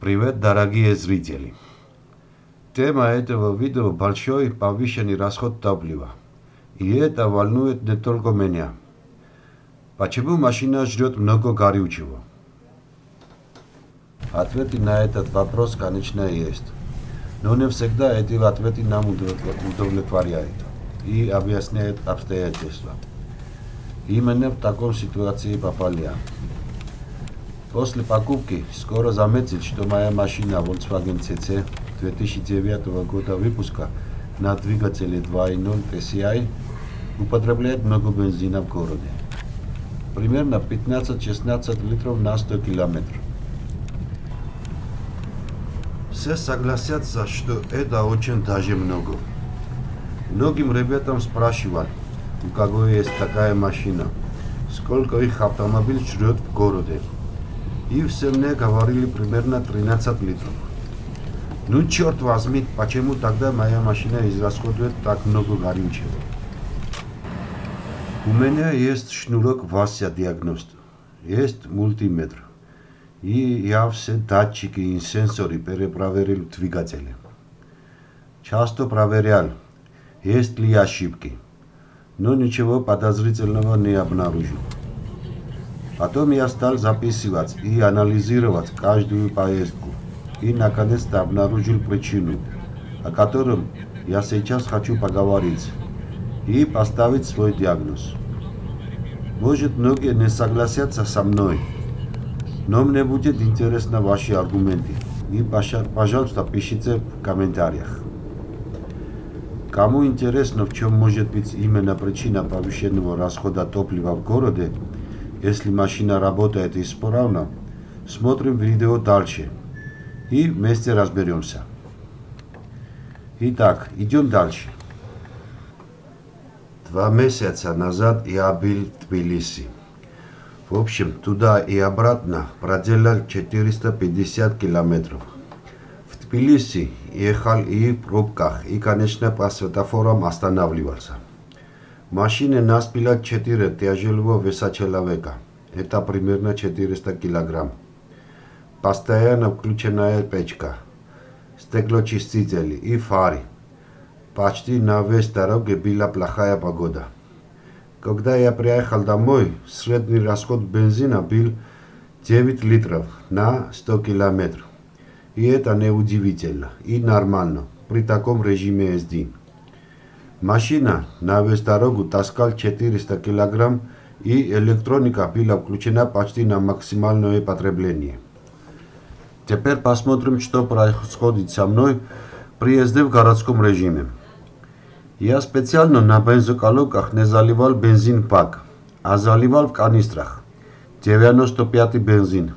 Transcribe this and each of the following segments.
Привет, дорогие зрители! Тема этого да видео – большой повышенный па расход топлива. И это да волнует не только меня. Почему па машина ждет много горючего? Ответы на этот вопрос, конечно, есть. Но не всегда эти ответы нам удовлетворяют и объясняют обстоятельства. Именно в таком ситуации попали я. После покупки скоро заметил, что моя машина Volkswagen CC 2009 года выпуска на двигателе 2.0 TCI употребляет много бензина в городе. Примерно 15-16 литров на 100 километров. Все согласятся, что это очень даже много. Многим ребятам спрашивал, у кого есть такая машина, сколько их автомобиль жрет в городе. И все мне говорили примерно 13 литров. Ну, черт возьми, почему тогда моя машина израсходует так много горючего? У меня есть шнурок Вася диагност, есть мультиметр. И я все датчики и сенсоры перепроверил в двигателе. Часто проверял, есть ли ошибки, но ничего подозрительного не обнаружил. Потом я стал записывать и анализировать каждую поездку и наконец-то обнаружил причину, о котором я сейчас хочу поговорить и поставить свой диагноз. Может, многие не согласятся со мной, но мне будет интересно ваши аргументы. И, пожалуйста, пишите в комментариях. Кому интересно, в чем может быть именно причина повышенного расхода топлива в городе, если машина работает исправно, смотрим видео дальше и вместе разберемся. Итак, идем дальше. Два месяца назад я был в Тбилиси. В общем, туда и обратно проделал 450 километров. В Тбилиси ехал и в пробках, и, конечно, по светофорам останавливался. Машине нас было 4 тяжелого веса человека. Ета примерно 400 кг. килограмм вклучена е печка, стеклоочистители и фари. Почти на весь дороге била плохая погода. Когда я приехал домой, средний расход бензина был 9 литров на 100 километров. И это неудивительно и нормально при таком режиме езды. Машина на весь дорогу таскал 400 килограмм и электроника была включена почти на максимальное потребление. Теперь посмотрим, что происходит со мной при езде в городском режиме. Я специально на бензоколонках не заливал бензин в а заливал в канистрах. 95 бензин.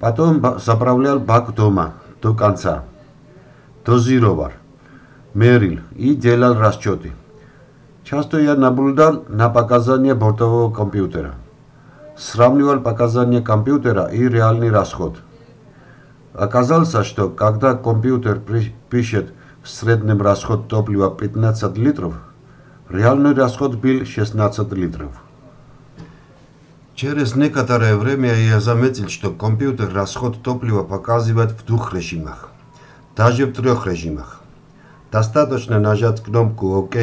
Потом заправлял бак дома до конца. Дозировал, мерил и делал расчеты. Часто я наблюдал на показания бортового компьютера. Сравнивал показания компьютера и реальный расход. Оказалось, что когда компьютер пишет в среднем расход топлива 15 литров, реальный расход был 16 литров. Через некоторое время я заметил, что компьютер расход топлива показывает в двух режимах, даже в трех режимах. Достаточно нажать кнопку ОК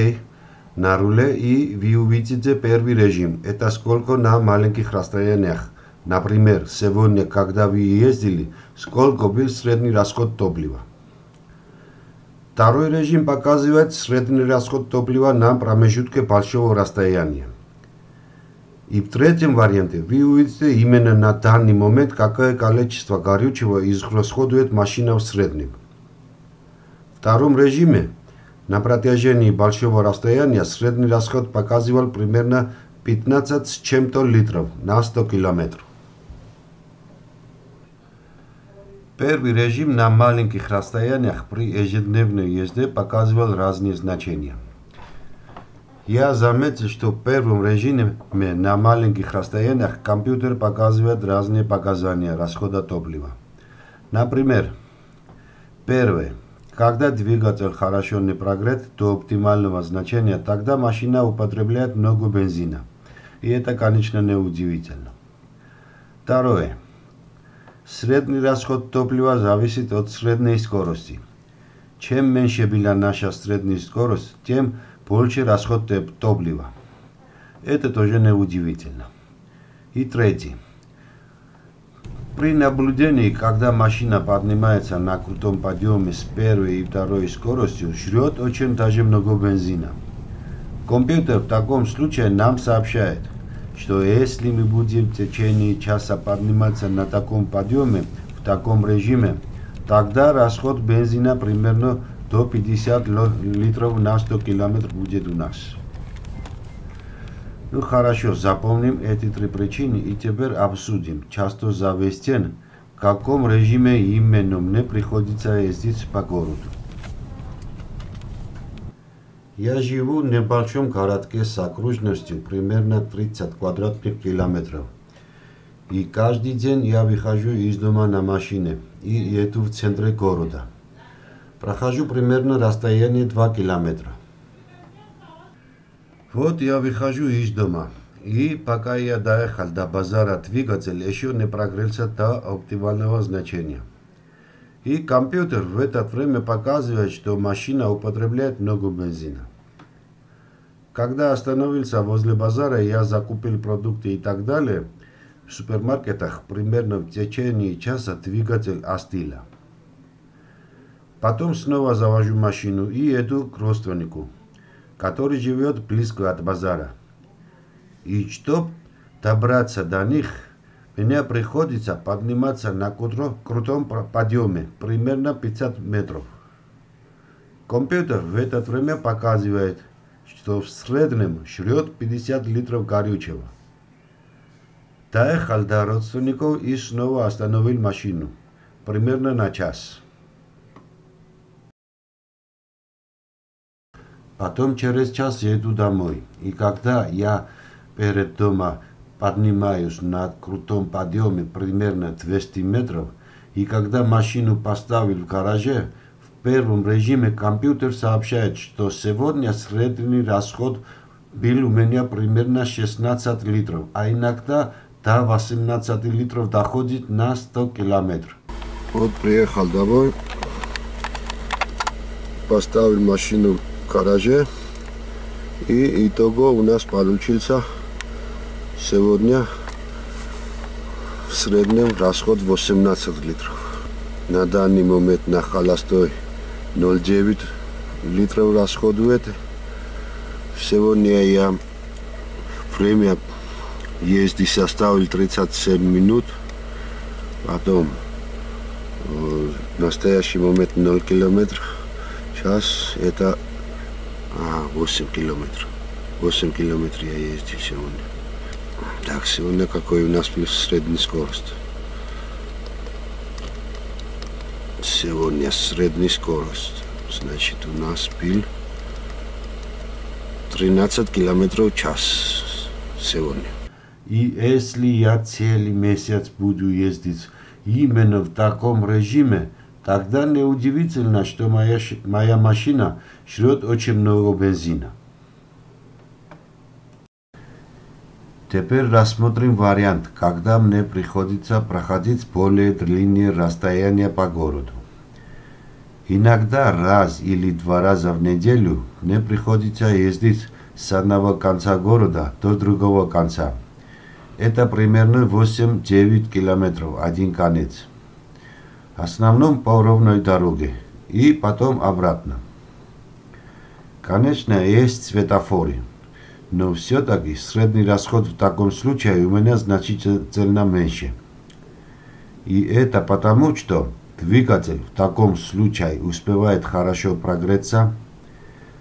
на руле и вы увидите первый режим. Это сколько на маленьких расстояниях Например, сегодня, когда вы ездили, сколько был средний расход топлива. Второй режим показывает средний расход топлива на промежутке большого расстояния. И в третьем варианте вы увидите именно на данный момент, какое количество горючего израсходует машина в среднем. Втором режиме на протяжении большого расстояния средний расход показывал примерно 15 с чем-то литров на 100 километров. Первый режим на маленьких расстояниях при ежедневной езде показывал разные значения. Я заметил, что в первом режиме на маленьких расстояниях компьютер показывает разные показания расхода топлива. Например, первое. Когда двигатель хорошо не прогрет до оптимального значения, тогда машина употребляет много бензина. И это, конечно, не удивительно. Второе. Средний расход топлива зависит от средней скорости. Чем меньше была наша средняя скорость, тем больше расход топлива. Это тоже не удивительно. И третий. При наблюдении, когда машина поднимается на крутом подъеме с первой и второй скоростью, жрет очень даже много бензина. Компьютер в таком случае нам сообщает, что если мы будем в течение часа подниматься на таком подъеме, в таком режиме, тогда расход бензина примерно до 50 литров на 100 километров будет у нас. Ну хорошо, запомним эти три причины и теперь обсудим, часто завестен, в каком режиме именно мне приходится ездить по городу. Я живу в небольшом городке с окружностью примерно 30 квадратных километров. И каждый день я выхожу из дома на машине и еду в центре города. Прохожу примерно расстояние 2 километра. Вот я выхожу из дома. И пока я доехал до базара, двигатель еще не прогрелся до оптимального значения. И компьютер в это время показывает, что машина употребляет много бензина. Когда остановился возле базара, я закупил продукты и так далее, в супермаркетах примерно в течение часа двигатель остыла. Потом снова завожу машину и иду к родственнику который живет близко от базара. И чтобы добраться до них, мне приходится подниматься на крутом подъеме, примерно 50 метров. Компьютер в это время показывает, что в среднем жрет 50 литров горючего. Доехал до родственников и снова остановил машину, примерно на час. Потом через час еду домой. И когда я перед дома поднимаюсь на крутом подъеме примерно 200 метров, и когда машину поставил в гараже, в первом режиме компьютер сообщает, что сегодня средний расход был у меня примерно 16 литров, а иногда до 18 литров доходит на 100 километров. Вот приехал домой, поставил машину гараже. И итого у нас получился сегодня в среднем расход 18 литров. На данный момент на холостой 0,9 литров расходует. Сегодня я время езды составил 37 минут. Потом в настоящий момент 0 километров. Сейчас это а, 8 километров. 8 километров я ездил сегодня. Так, сегодня какой у нас плюс средняя скорость? Сегодня средняя скорость. Значит, у нас пил 13 километров в час сегодня. И если я целый месяц буду ездить именно в таком режиме, Тогда неудивительно, что моя, моя машина жрет очень много бензина. Теперь рассмотрим вариант, когда мне приходится проходить более длинные расстояния по городу. Иногда раз или два раза в неделю мне приходится ездить с одного конца города до другого конца. Это примерно 8-9 километров, один конец основном по ровной дороге и потом обратно. Конечно, есть светофоры, но все-таки средний расход в таком случае у меня значительно меньше. И это потому, что двигатель в таком случае успевает хорошо прогреться,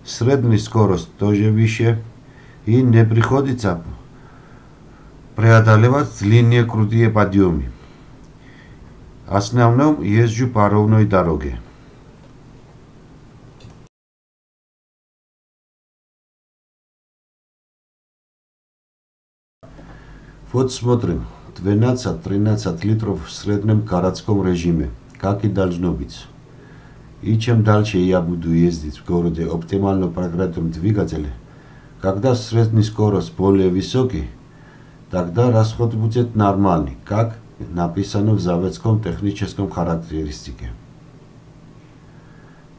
средняя скорость тоже выше, и не приходится преодолевать длинные крутые подъемы основном езжу по ровной дороге. Вот смотрим, 12-13 литров в среднем городском режиме, как и должно быть. И чем дальше я буду ездить в городе оптимально прогретом двигателе, когда средняя скорость более высокий, тогда расход будет нормальный, как написано в заводском техническом характеристике.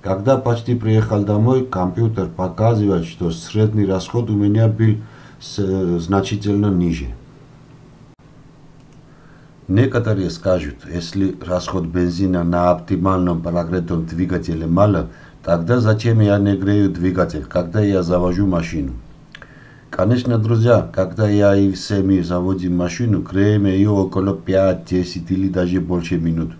Когда почти приехал домой, компьютер показывает, что средний расход у меня был значительно ниже. Некоторые скажут, если расход бензина на оптимальном прогретом двигателе мало, тогда зачем я не грею двигатель, когда я завожу машину? Конечно, друзья, когда я и в семье заводим машину, греем ее около 5-10 или даже больше минут.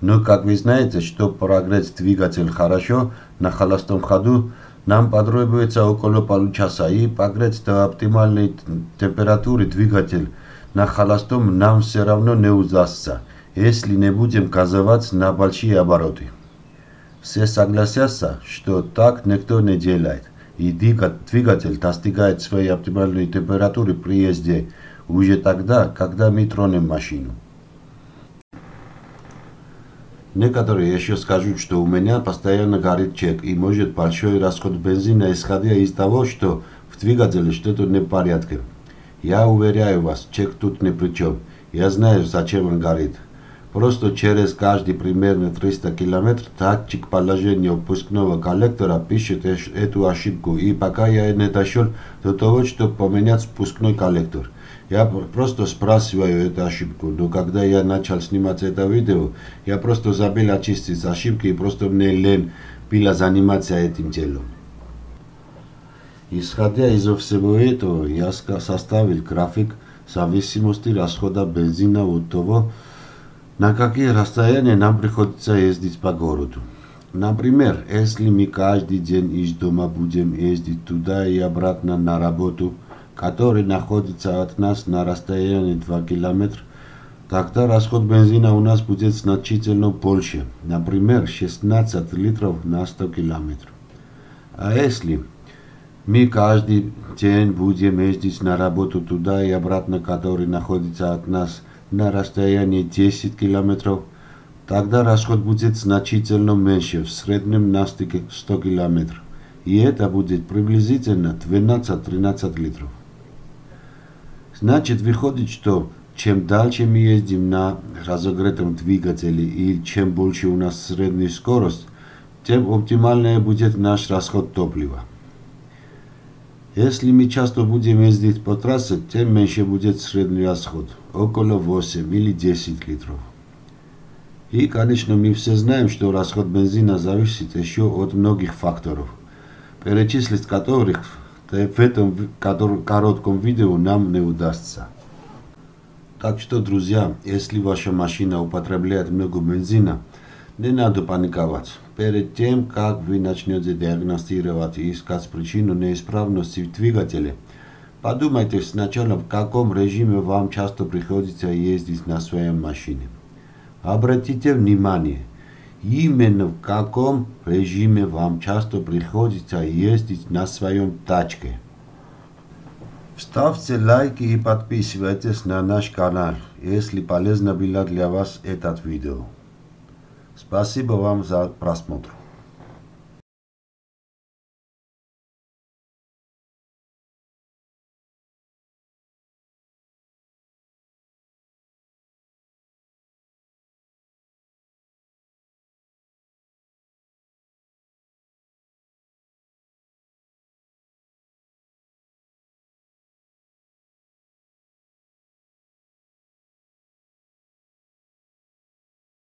Но, как вы знаете, чтобы прогреть двигатель хорошо на холостом ходу, нам потребуется около получаса. И прогреть до оптимальной температуры двигатель на холостом нам все равно не удастся, если не будем газовать на большие обороты. Все согласятся, что так никто не делает, и двигатель достигает своей оптимальной температуры при езде уже тогда, когда мы тронем машину. Некоторые еще скажут, что у меня постоянно горит чек и может большой расход бензина, исходя из того, что в двигателе что-то не в порядке. Я уверяю вас, чек тут ни при чем. Я знаю, зачем он горит. Просто через каждый примерно 300 километров датчик положения впускного коллектора пишет эту ошибку. И пока я не дошел до того, чтобы поменять впускной коллектор. Я просто спрашиваю эту ошибку, но когда я начал снимать это видео, я просто забыл очистить ошибки и просто мне лень было заниматься этим делом. Исходя из всего этого, я составил график зависимости расхода бензина от того, на какие расстояния нам приходится ездить по городу. Например, если мы каждый день из дома будем ездить туда и обратно на работу – который находится от нас на расстоянии 2 километра, тогда расход бензина у нас будет значительно больше, например, 16 литров на 100 километров. А если мы каждый день будем ездить на работу туда и обратно, который находится от нас на расстоянии 10 километров, тогда расход будет значительно меньше, в среднем на 100 километров. И это будет приблизительно 12-13 литров. Значит, выходит, что чем дальше мы ездим на разогретом двигателе и чем больше у нас средняя скорость, тем оптимальнее будет наш расход топлива. Если мы часто будем ездить по трассе, тем меньше будет средний расход, около 8 или 10 литров. И, конечно, мы все знаем, что расход бензина зависит еще от многих факторов, перечислить которых в этом коротком видео нам не удастся. Так что, друзья, если ваша машина употребляет много бензина, не надо паниковать. Перед тем, как вы начнете диагностировать и искать причину неисправности в двигателе, подумайте сначала, в каком режиме вам часто приходится ездить на своей машине. Обратите внимание – именно в каком режиме вам часто приходится ездить на своем тачке. Ставьте лайки и подписывайтесь на наш канал, если полезно было для вас этот видео. Спасибо вам за просмотр.